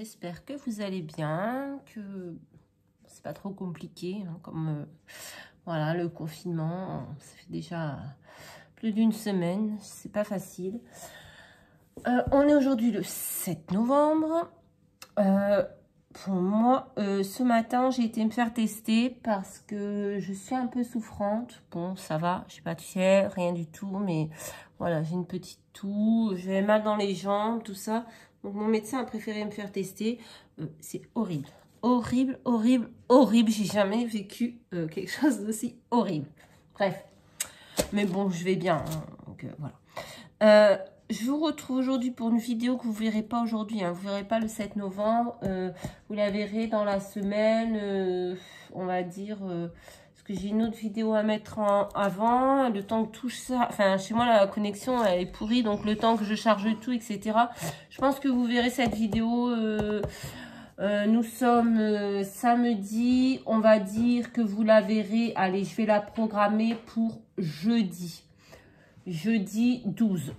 j'espère que vous allez bien, que c'est pas trop compliqué, hein, comme euh, voilà le confinement, ça fait déjà plus d'une semaine, c'est pas facile. Euh, on est aujourd'hui le 7 novembre. Euh, pour moi, ce matin, j'ai été me faire tester parce que je suis un peu souffrante. Bon, ça va, j'ai pas de fièvre, rien du tout, mais voilà, j'ai une petite toux, j'ai mal dans les jambes, tout ça. Donc, mon médecin a préféré me faire tester. Euh, c'est horrible. Horrible, horrible, horrible. J'ai jamais vécu euh, quelque chose d'aussi horrible. Bref. Mais bon, je vais bien. Hein, donc, euh, voilà. je vous retrouve aujourd'hui pour une vidéo que vous ne verrez pas aujourd'hui. Hein. Vous ne verrez pas le 7 novembre. vous la verrez dans la semaine, on va dire j'ai une autre vidéo à mettre en avant. Le temps que tout ça... Enfin, chez moi, la connexion, elle est pourrie. Donc, le temps que je charge tout, etc. Je pense que vous verrez cette vidéo... Euh, euh, nous sommes euh, samedi. On va dire que vous la verrez. Allez, je vais la programmer pour jeudi. Jeudi 12.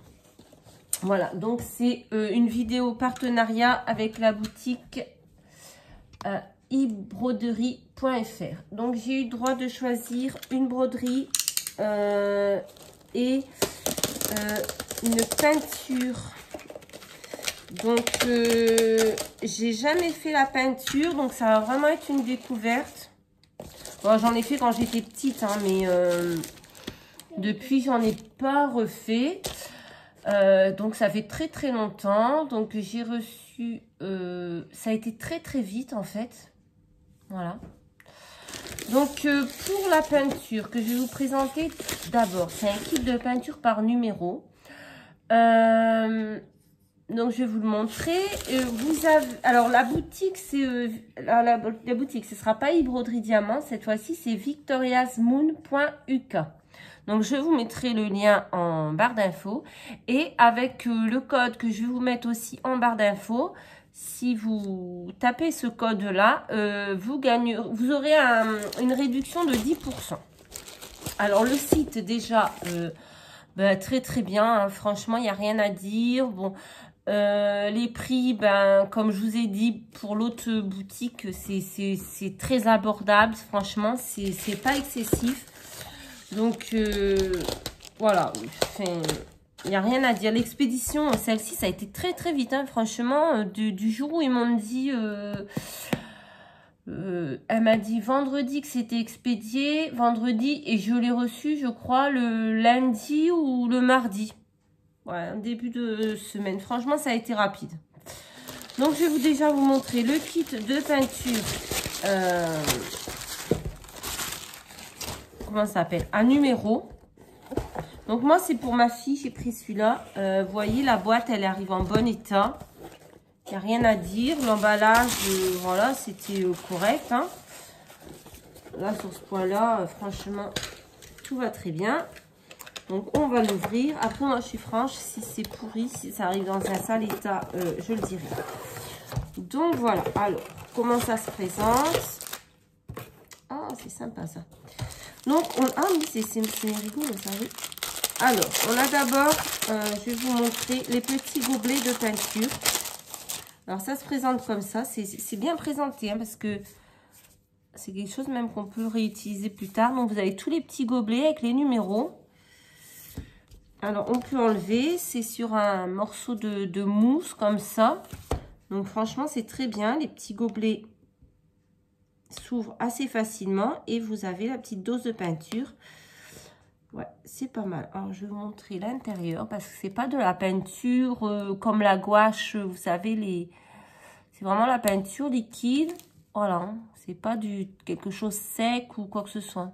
Voilà, donc c'est une vidéo partenariat avec la boutique ebroderie.fr. Donc, j'ai eu droit de choisir une broderie euh, et euh, une peinture. Donc, euh, j'ai jamais fait la peinture, donc ça va vraiment être une découverte. Bon, j'en ai fait quand j'étais petite, hein, mais depuis, j'en ai pas refait. donc, ça fait très très longtemps. Donc, j'ai reçu... ça a été très très vite, en fait. Voilà. Donc, euh, pour la peinture que je vais vous présenter d'abord, c'est un kit de peinture par numéro. Euh, donc, je vais vous le montrer. Euh, alors, la boutique, c'est la, boutique, ce sera pas Broderie Diamant. Cette fois-ci, c'est victoriasmoon.uk. Donc, je vous mettrai le lien en barre d'infos. Et avec le code que je vais vous mettre aussi en barre d'infos, si vous tapez ce code-là, euh, vous, vous aurez une réduction de 10%. Alors, le site, déjà, euh, ben, très très bien. Hein. franchement, il n'y a rien à dire. Euh, les prix, ben, comme je vous ai dit, pour l'autre boutique, c'est très abordable. Franchement, c'est pas excessif. Donc, voilà. Il n'y a rien à dire. L'expédition, celle-ci, ça a été très très vite. Hein. Franchement, euh, du, jour où ils m'ont dit... Euh, euh, elle m'a dit vendredi que c'était expédié. Vendredi, et je l'ai reçu, je crois, le lundi ou le mardi. Ouais, début de semaine. Franchement, ça a été rapide. Donc, je vais vous déjà vous montrer le kit de peinture. comment ça s'appelle? Un numéro. Donc moi, c'est pour ma fille, j'ai pris celui-là. Euh, voyez, la boîte, elle arrive en bon état. Il n'y a rien à dire. L'emballage, euh, voilà, c'était euh, correct. Hein. Là, sur ce point-là, franchement, tout va très bien. Donc, on va l'ouvrir. Après, moi, je suis franche, si c'est pourri, si ça arrive dans un sale état, je le dirai. Donc, voilà. Alors, comment ça se présente? Ah, c'est sympa, ça. Donc, on... Ah oui, c'est rigolo, ça, oui. Alors, on a d'abord, euh, je vais vous montrer les petits gobelets de peinture. Alors, ça se présente comme ça. C'est bien présenté hein, parce que c'est quelque chose même qu'on peut réutiliser plus tard. Donc, vous avez tous les petits gobelets avec les numéros. Alors, on peut enlever. C'est sur un morceau de, de mousse comme ça. Donc, franchement, c'est très bien. Les petits gobelets s'ouvrent assez facilement. Et vous avez la petite dose de peinture. Ouais, c'est pas mal. Alors, je vais vous montrer l'intérieur parce que c'est pas de la peinture euh, comme la gouache, vous savez, les... c'est vraiment la peinture liquide. Voilà, c'est pas du quelque chose sec ou quoi que ce soit.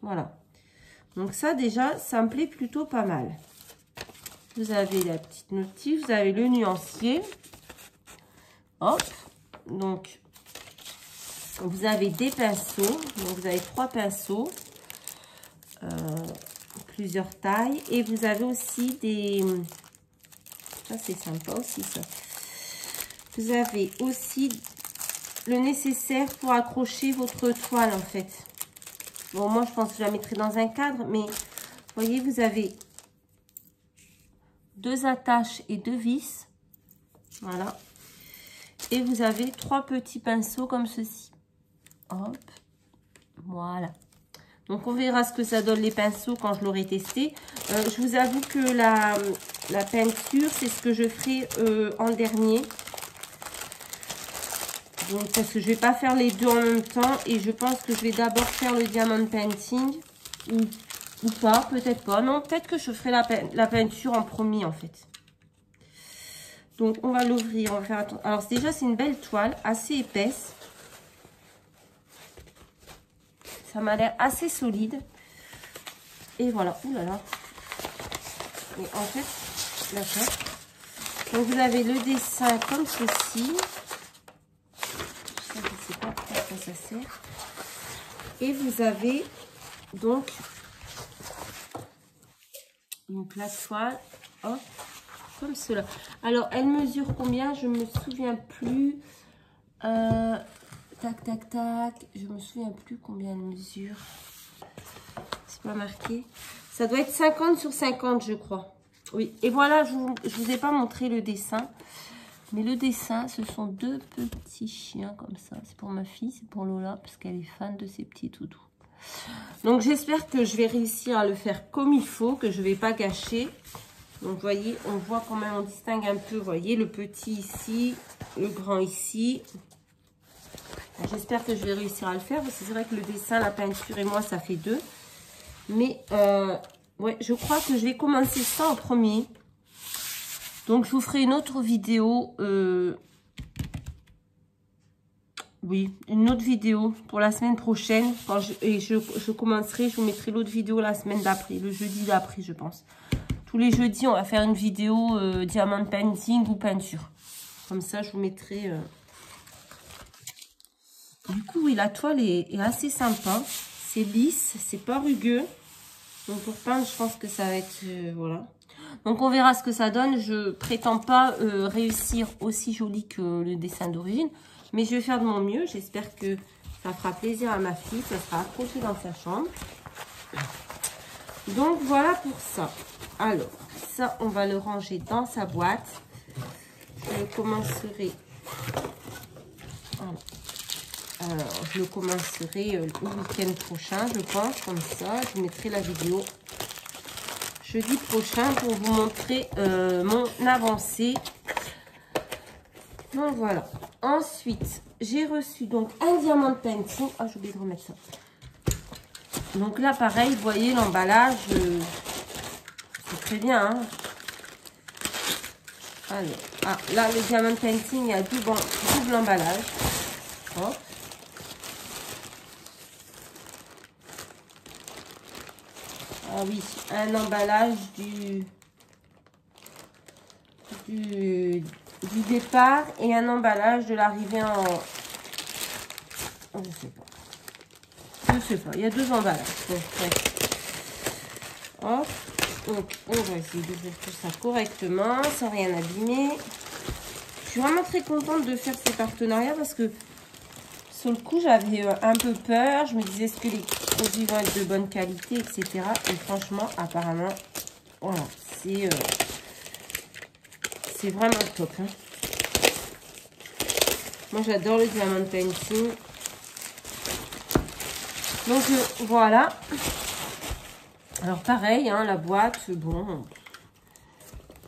Voilà. Donc ça, déjà, ça me plaît plutôt pas mal. Vous avez la petite notice, vous avez le nuancier. Hop. Donc, vous avez des pinceaux. Donc, vous avez trois pinceaux. Euh, plusieurs tailles. Et vous avez aussi des... Ça, c'est sympa aussi, ça. Vous avez aussi le nécessaire pour accrocher votre toile, en fait. Bon, moi, je pense que je la mettrai dans un cadre, mais voyez, vous avez deux attaches et deux vis. Voilà. Et vous avez trois petits pinceaux comme ceci. Hop. Voilà. Donc, on verra ce que ça donne les pinceaux quand je l'aurai testé. Euh, je vous avoue que la, peinture, c'est ce que je ferai euh, en dernier. Donc, parce que je vais pas faire les deux en même temps. Et je pense que je vais d'abord faire le diamond painting. Ou, pas, peut-être pas. Non, peut-être que je ferai la, peinture en premier, en fait. Donc, on va l'ouvrir. Alors, déjà, c'est une belle toile, assez épaisse. Ça m'a l'air assez solide. Et voilà. Ouh en fait, d'accord. Donc, vous avez le dessin comme ceci. Je ne sais pas à quoi ça sert. Et vous avez donc une plate toile. Hop comme cela. Alors, elle mesure combien? Je me souviens plus. Euh, tac, tac, tac. Je me souviens plus combien elle mesure. C'est pas marqué. Ça doit être 50 sur 50, je crois. Oui, et voilà, je vous, vous ai pas montré le dessin. Mais le dessin, ce sont deux petits chiens comme ça. C'est pour ma fille, c'est pour Lola, parce qu'elle est fan de ces petits toutous. Donc, j'espère que je vais réussir à le faire comme il faut, que je vais pas gâcher. Donc, vous voyez, on voit quand même, on distingue un peu, vous voyez, le petit ici, le grand ici. J'espère que je vais réussir à le faire, c'est vrai que le dessin, la peinture et moi, ça fait deux. Mais, euh, ouais, je crois que je vais commencer ça en premier. Donc, je vous ferai une autre vidéo, euh, oui, une autre vidéo pour la semaine prochaine. Je, et je, commencerai, je vous mettrai l'autre vidéo la semaine d'après, le jeudi d'après, je pense. Tous les jeudis, on va faire une vidéo euh, diamant painting ou peinture. Comme ça, je vous mettrai... Euh. Du coup, oui, la toile est, assez sympa. C'est lisse, c'est pas rugueux. Donc, pour peindre, je pense que ça va être... Euh, voilà. Donc, on verra ce que ça donne. Je prétends pas réussir aussi joli que le dessin d'origine. Mais je vais faire de mon mieux. J'espère que ça fera plaisir à ma fille. Ça sera accroché dans sa chambre. Donc, voilà pour ça. Alors, ça, on va le ranger dans sa boîte. Je commencerai... Je commencerai euh, le week-end prochain, je pense, comme ça. Je mettrai la vidéo jeudi prochain pour vous montrer euh, mon avancée. Donc, voilà. Ensuite, j'ai reçu donc un diamant painting. Ah, j'ai oublié de remettre ça. Donc là, pareil, vous voyez l'emballage... Euh, très bien. Hein. Ah, là, le diamond painting, a double, double emballage. Ah oui, un emballage du, du, départ et un emballage de l'arrivée en... Je sais pas. Je sais pas, il y a deux emballages. Donc, on va essayer d'ouvrir tout ça correctement, sans rien abîmer. Je suis vraiment très contente de faire ces partenariats parce que sur le coup, j'avais euh, un peu peur. Je me disais, est-ce que les produits vont être de bonne qualité, etc. Et franchement, apparemment, voilà, c'est euh, vraiment top. Hein. Moi, j'adore le diamond painting. Donc, euh, voilà. Alors pareil, hein, la boîte, bon,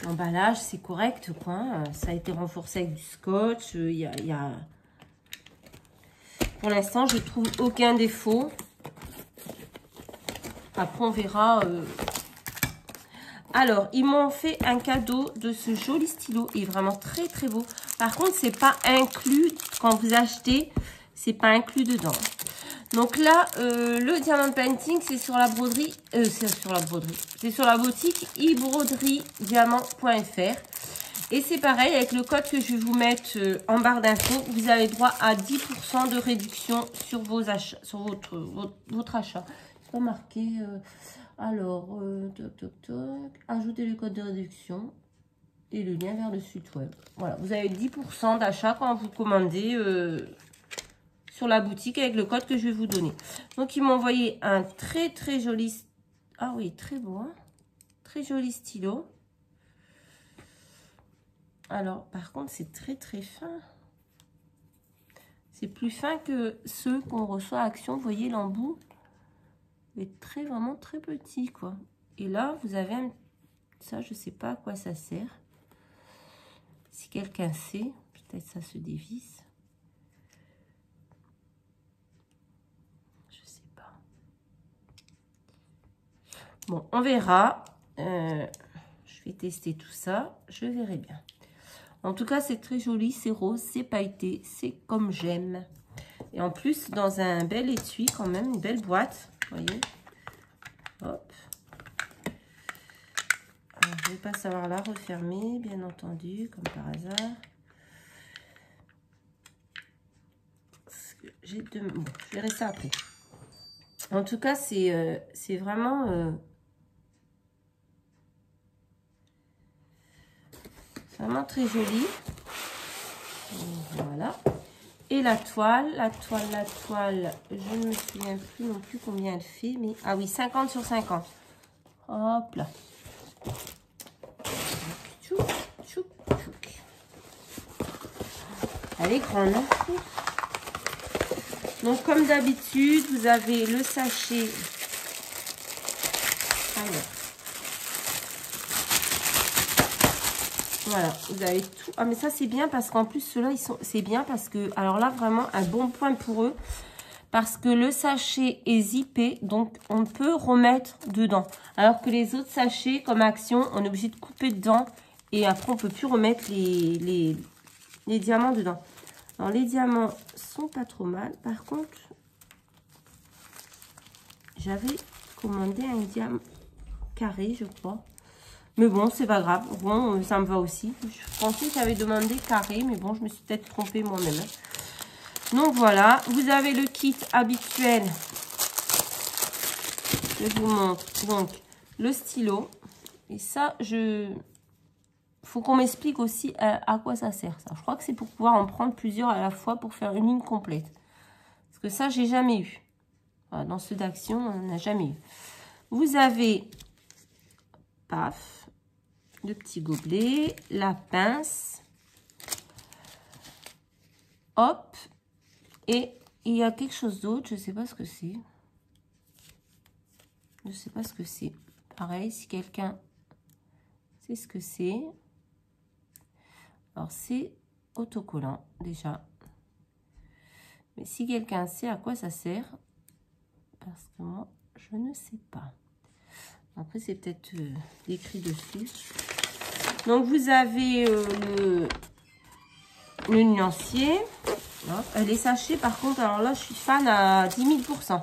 l'emballage c'est correct quoi. Ça a été renforcé avec du scotch. Il y a, Pour l'instant, je trouve aucun défaut. Après, on verra. Euh. Alors, ils m'ont fait un cadeau de ce joli stylo. Il est vraiment très très beau. Par contre, c'est pas inclus quand vous achetez. C'est pas inclus dedans. Donc là, euh, le diamant painting, c'est sur la broderie, euh, c'est sur la broderie, c'est sur la boutique e-broderie-diamant.fr. Et c'est pareil, avec le code que je vais vous mettre en barre d'infos, vous avez droit à 10% de réduction sur vos achats, sur votre, votre, achat. Pas marqué. alors, toc, toc, toc, ajoutez le code de réduction et le lien vers le site web. Voilà, vous avez 10% d'achat quand vous commandez sur la boutique avec le code que je vais vous donner. Donc, ils m'ont envoyé un très, très joli... Ah oui, très beau. Hein. très joli stylo. Alors, par contre, c'est très très fin. C'est plus fin que ceux qu'on reçoit à Action. Voyez l'embout est très vraiment très petit quoi. Et là, vous avez un... ça, je sais pas à quoi ça sert. Si quelqu'un sait, peut-être ça se dévisse. Je sais pas. Bon, on verra. Euh, je vais tester tout ça. Je verrai bien. En tout cas, c'est très joli. C'est rose, c'est pailleté. C'est comme j'aime. Et en plus, dans un bel étui quand même. Une belle boîte. Voyez Hop. Je vais pas savoir la refermer, bien entendu, comme par hasard. J'ai deux... Bon, je verrai ça après. En tout cas, c'est euh, vraiment... Euh, Vraiment très joli. Voilà. Et la toile, la toile, la toile, je ne me souviens plus non plus combien elle fait. mais Ah oui, 50 sur 50. Hop là. Elle est grande. Hein. Donc, comme d'habitude, vous avez le sachet. Alors, Voilà, vous avez tout. Ah, mais ça, c'est bien parce qu'en plus, ceux-là, ils sont... c'est bien parce que... Alors là, vraiment, un bon point pour eux. Parce que le sachet est zippé, donc on peut remettre dedans. Alors que les autres sachets, comme Action, on est obligé de couper dedans. Et après, on peut plus remettre les, les, les diamants dedans. Alors, les diamants sont pas trop mal. Par contre, j'avais commandé un diamant carré, je crois. Mais bon, c'est pas grave. Bon, ça me va aussi. Je pensais que j'avais demandé carré, mais bon, je me suis peut-être trompée moi-même. Hein. Donc voilà, vous avez le kit habituel. Je vous montre. Donc, le stylo. Et ça, je... faut qu'on m'explique aussi à, quoi ça sert. Je crois que c'est pour pouvoir en prendre plusieurs à la fois pour faire une ligne complète. Parce que ça, j'ai jamais eu. dans ceux d'action, on n'a jamais eu. Vous avez... Paf le petit gobelet, la pince. Hop. Et il y a quelque chose d'autre, je ne sais pas ce que c'est. Je ne sais pas ce que c'est. Pareil, si quelqu'un sait ce que c'est. Alors, c'est autocollant, déjà. Mais si quelqu'un sait à quoi ça sert, parce que moi, je ne sais pas. Après, c'est peut-être euh, écrit dessus. Donc, vous avez euh, le, le nuancier. les sachets, par contre, alors là, je suis fan à 10 000%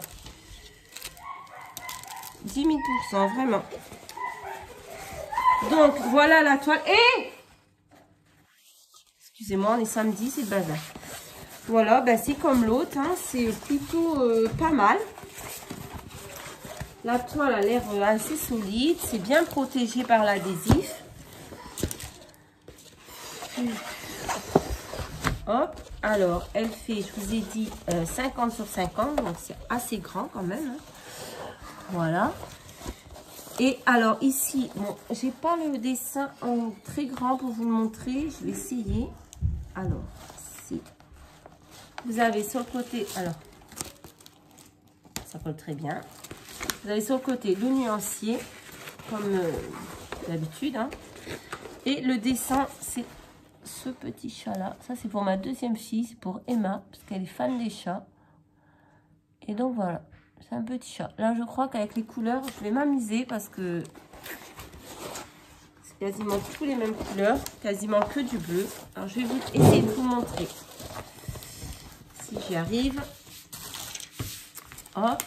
10 000% vraiment. Donc, voilà la toile. Et Excusez-moi, on est samedi, c'est le bazar. Voilà, ben, c'est comme l'autre. Hein, c'est plutôt euh, pas mal. La toile a l'air assez solide. C'est bien protégé par l'adhésif. Hop. Alors, elle fait, je vous ai dit, 50 euh, sur 50. Donc, c'est assez grand quand même. Hein. Voilà. Et alors, ici, bon, j'ai pas le dessin en très grand pour vous le montrer. Je vais essayer. Alors, si vous avez sur le côté, alors, ça colle très bien. Vous avez sur le côté le nuancier, comme euh, d'habitude. Hein. Et le dessin, c'est ce petit chat-là. Ça, c'est pour ma deuxième fille, c'est pour Emma, parce qu'elle est fan des chats. Et donc, voilà, c'est un petit chat. Là, je crois qu'avec les couleurs, je vais m'amuser parce que c'est quasiment tous les mêmes couleurs, quasiment que du bleu. Alors, je vais vous essayer de vous montrer si j'y arrive. Hop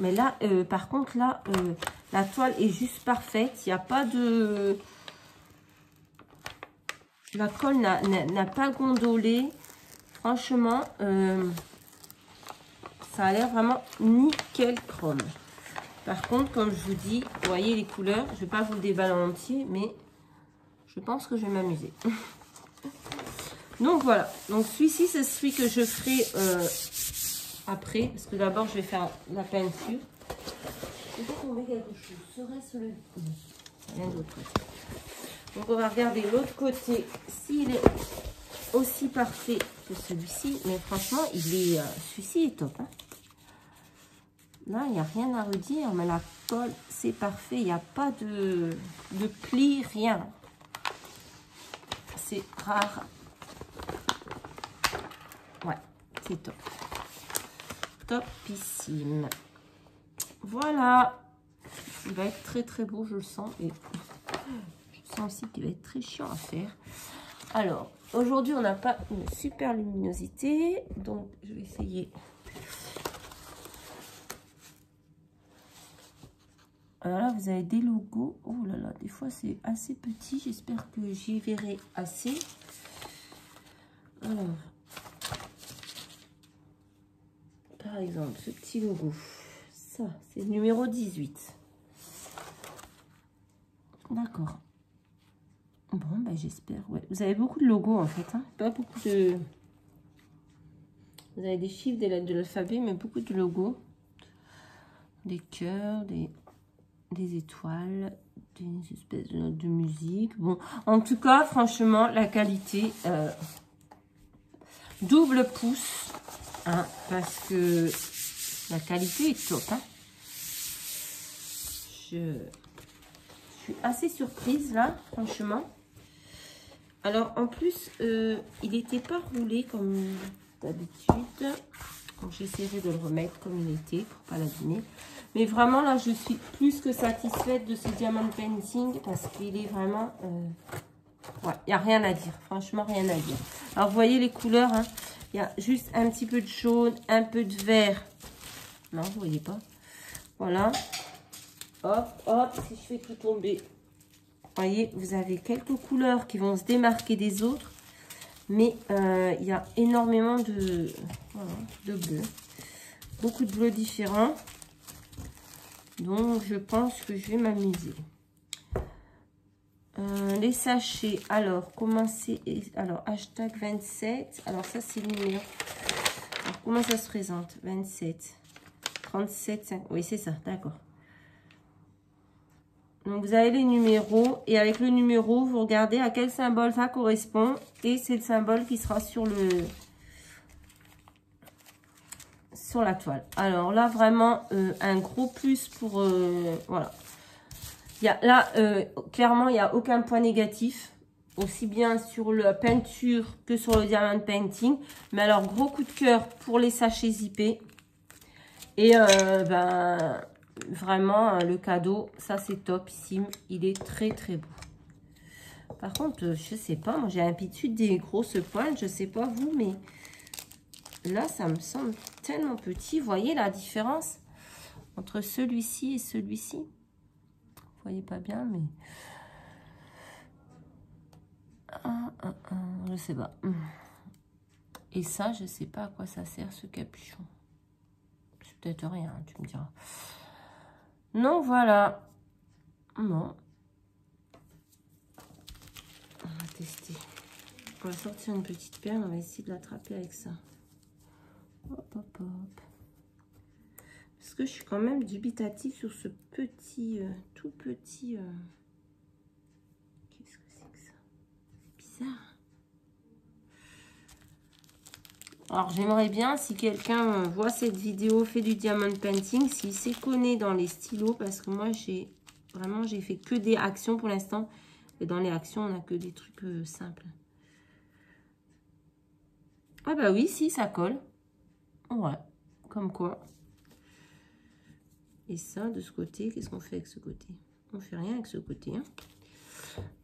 Mais là, euh, par contre, là, euh, la toile est juste parfaite. Il n'y a pas de... La colle n'a pas gondolé. Franchement, euh, ça a l'air vraiment nickel chrome. Par contre, comme je vous dis, vous voyez les couleurs. Je ne vais pas vous le déballer en entier, mais je pense que je vais m'amuser. Donc voilà. Donc celui-ci, c'est celui que je ferai après, parce que d'abord, je vais faire la peinture. Il faut qu'on met quelque chose. Serait-ce le... rien d'autre. Donc, on va regarder l'autre côté s'il est aussi parfait que celui-ci. Mais franchement, il est, euh, celui-ci est top. Hein. Là, il n'y a rien à redire. Mais la colle, c'est parfait. Il n'y a pas de, de pli, rien. C'est rare. Ouais, c'est top. Topissime. Voilà. Il va être très très beau, je le sens. Et je sens aussi qu'il va être très chiant à faire. Alors, aujourd'hui, on n'a pas une super luminosité. Donc, je vais essayer. Alors là, vous avez des logos. Oh là là, des fois, c'est assez petit. J'espère que j'y verrai assez. Par exemple, ce petit logo. Ça, c'est le numéro 18. D'accord. Bon, ben j'espère. Ouais. Vous avez beaucoup de logos en fait. Hein. Pas beaucoup de... Vous avez des chiffres, des lettres de l'alphabet, mais beaucoup de logos. Des cœurs, des, des étoiles, des espèces de notes de musique. Bon, en tout cas, franchement, la qualité... Euh, double pouce. Parce que la qualité est top. Hein. Je suis assez surprise là, franchement. Alors, en plus, euh, il n'était pas roulé comme d'habitude. Donc, j'essaierai de le remettre comme il était pour pas l'abîmer. Mais vraiment, là, je suis plus que satisfaite de ce diamant painting parce qu'il est vraiment... Euh, ouais, il n'y a rien à dire. Franchement, rien à dire. Alors, vous voyez les couleurs. Hein. Il y a juste un petit peu de jaune, un peu de vert. Non, vous voyez pas. Voilà. Hop, hop, si je fais tout tomber, voyez, vous avez quelques couleurs qui vont se démarquer des autres. Mais euh, il y a énormément de, de bleu. Beaucoup de bleus différents. Donc, je pense que je vais m'amuser. Euh, les sachets, alors, commencer, alors, hashtag 27, alors ça c'est le numéro, alors, comment ça se présente? 27, 37, 5, oui c'est ça, d'accord. Donc, vous avez les numéros. Et avec le numéro, vous regardez à quel symbole ça correspond. Et c'est le symbole qui sera sur le sur la toile. Alors là, vraiment, euh, un gros plus pour... Euh, voilà. Y a, là, euh, clairement, il n'y a aucun point négatif. Aussi bien sur la peinture que sur le diamant painting. Mais alors, gros coup de cœur pour les sachets zippés. Et ben, Vraiment, euh, le cadeau, ça c'est topissime. Il est très très beau. Par contre, euh, je sais pas, moi j'ai l'habitude des grosses pointes. Je sais pas vous, mais là ça me semble tellement petit. Vous voyez la différence entre celui-ci et celui-ci? Vous voyez pas bien, mais... Je sais pas. Et ça, je sais pas à quoi ça sert ce capuchon. C'est peut-être rien, tu me diras. Non, voilà. Non. On va tester. On va sortir une petite perle. On va essayer de l'attraper avec ça. Hop, hop, hop. Parce que je suis quand même dubitatif sur ce petit, euh, tout petit... Euh, qu'est-ce que c'est que ça? C'est bizarre. Alors, j'aimerais bien, si quelqu'un voit cette vidéo, fait du diamond painting, s'il s'est connu dans les stylos, parce que moi, j'ai vraiment, j'ai fait que des actions pour l'instant. Et dans les actions, on n'a que des trucs euh, simples. Ah bah oui, si, ça colle. Ouais, comme quoi. Et ça, de ce côté, qu'est-ce qu'on fait avec ce côté? On fait rien avec ce côté. Hein.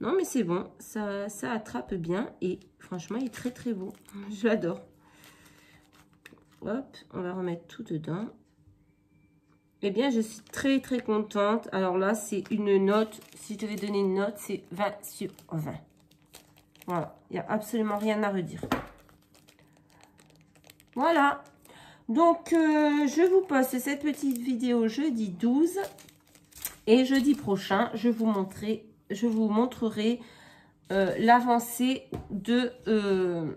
Non, mais c'est bon, ça, ça attrape bien. Et franchement, il est très très beau. Je l'adore. Hop, on va remettre tout dedans. Eh bien, je suis très, très contente. Alors là, c'est une note. Si je devais donner une note, c'est 20 sur 20. Voilà, il n'y a absolument rien à redire. Voilà. Donc, euh, je vous poste cette petite vidéo jeudi 12. Et jeudi prochain, je vous montrerai, euh, l'avancée de... Euh,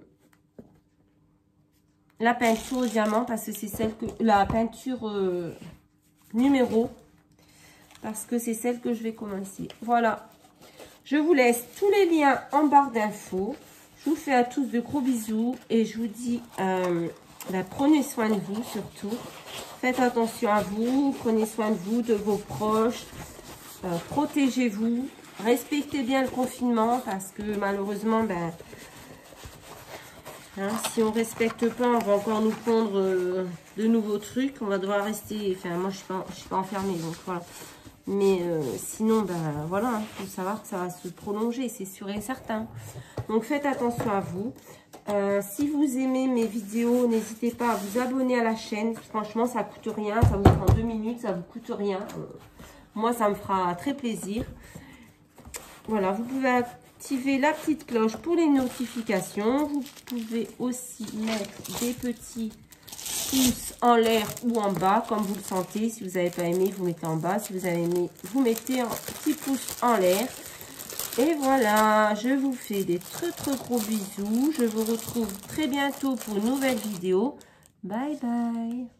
la peinture au diamant parce que c'est celle que la peinture numéro parce que c'est celle que je vais commencer. Voilà. Je vous laisse tous les liens en barre d'infos. Je vous fais à tous de gros bisous et je vous dis, bah, prenez soin de vous surtout. Faites attention à vous, prenez soin de vous, de vos proches. Euh, protégez-vous, respectez bien le confinement parce que malheureusement, ben, hein, si on respecte pas, on va encore nous prendre euh, de nouveaux trucs. On va devoir rester, enfin moi je je suis pas enfermée donc voilà. Mais euh, sinon, ben voilà, il hein, faut savoir que ça va se prolonger, c'est sûr et certain. Donc faites attention à vous. Euh, si vous aimez mes vidéos, n'hésitez pas à vous abonner à la chaîne. Franchement, ça coûte rien. Ça vous prend deux minutes, ça vous coûte rien. Euh, moi, ça me fera très plaisir. Voilà, vous pouvez activer la petite cloche pour les notifications. Vous pouvez aussi mettre des petits pouce en l'air ou en bas, comme vous le sentez. Si vous n'avez pas aimé, vous mettez en bas. Si vous avez aimé, vous mettez un petit pouce en l'air. Et voilà, je vous fais des très très gros bisous. Je vous retrouve très bientôt pour une nouvelle vidéo. Bye bye